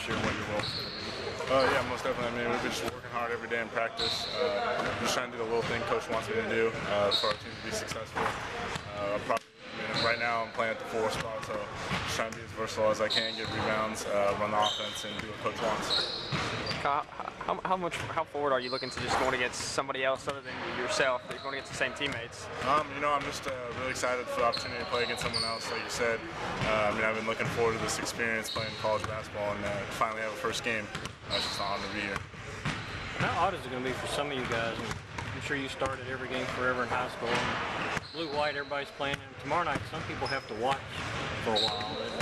this year what is going? Uh, yeah, most definitely. I mean, we've been just working hard every day in practice. Uh, just trying to do the little thing coach wants me to do uh, for our team to be successful. Uh, probably, I mean, right now I'm playing at the four spot, so just trying to be as versatile as I can, get rebounds, uh, run the offense, and do what coach wants. How, how, how, much, how forward are you looking to just going against somebody else other than yourself? You're going against the same teammates. Um, you know, I'm just uh, really excited for the opportunity to play against someone else. Like you said, uh, I mean, I've been looking forward to this experience playing college basketball and uh, finally have a first game. Uh, it's just an honor to be here. How odd is it going to be for some of you guys? I'm sure you started every game forever in high school. Blue white, everybody's playing. And tomorrow night, some people have to watch for a while.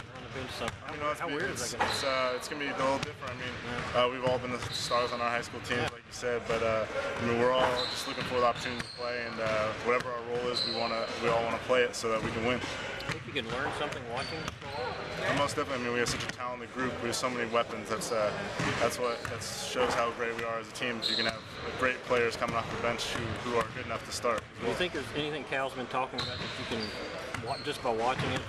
They're on the You know, it's, How weird it's, is that going to it's, uh, it's gonna be a little different. I mean, uh, we've all been the stars on our high school teams, like you said, but uh, I mean, we're all just looking for the opportunity to play, and uh, whatever our role is, we wanna, we all wanna play it so that we can win. I think you can learn something watching for a while. And most definitely, I mean, we have such a talented group. We have so many weapons. That's uh, that's what that shows how great we are as a team. You can have great players coming off the bench who, who are good enough to start. Do you think there's anything Cal's been talking about that you can, just by watching it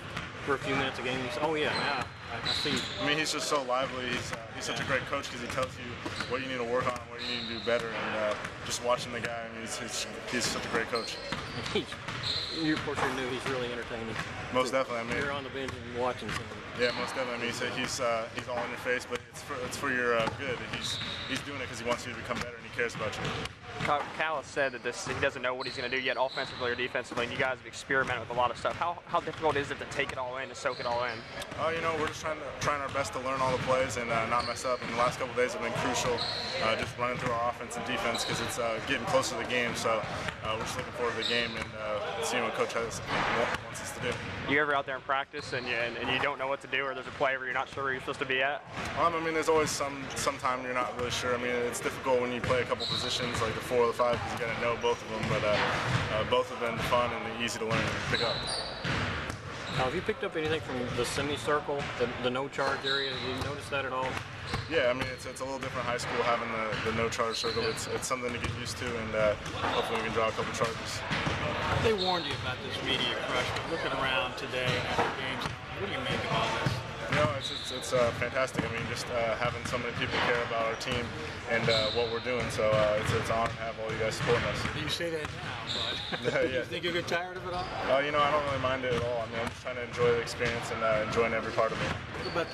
for a few minutes a game, you say, oh yeah, now I, I see. I mean, he's just so lively. He's, uh, he's such a great coach because he tells you what you need to work on, what you need to do better, and uh, just watching the guy, I mean, he's, he's, he's such a great coach. You, of course, you knew he's really entertaining. Most definitely. I mean, You're on the bench and watching some. yeah, most definitely. I mean, he's he's, uh, he's all in your face, but it's for it's for your uh, good. He's he's doing it because he wants you to become better and he cares about you. Cal Cal said that this he doesn't know what he's going to do yet, offensively or defensively, and you guys have experimented with a lot of stuff. How, how difficult is it to take it all in, to soak it all in? Uh, you know, we're just trying to trying our best to learn all the plays and uh, not mess up. And the last couple days have been crucial, uh, just running through our offense and defense because it's uh, getting closer to the game. So uh, we're just looking forward to the game and uh, seeing what coach has wants us to do. You ever out there in practice and you, and, and you don't know what to do, or there's a play where you're not sure where you're supposed to be at? Um, I mean, there's always some some time you're not really sure. I mean, it's difficult when you play a couple positions like the four or the five because you got to know both of them. But uh, uh, both have been fun and easy to learn and pick up. Now, have you picked up anything from the semicircle, the, the no charge area? Did you notice that at all? Yeah, I mean, it's, it's a little different high school having the, the no charge circle. It's, it's something to get used to, and uh, hopefully we can draw a couple charges. They warned you about this media crush, but looking around today after games, what do you make of all this? You know, it's it's, it's uh, fantastic. I mean, just uh, having so many people care about our team and uh, what we're doing. So uh, it's, it's an honor to have all you guys supporting us. You say that now, but Yeah. you think you get tired of it all? Uh, you know, I don't really mind it at all. I mean, I'm just trying to enjoy the experience and uh, enjoying every part of it. What about the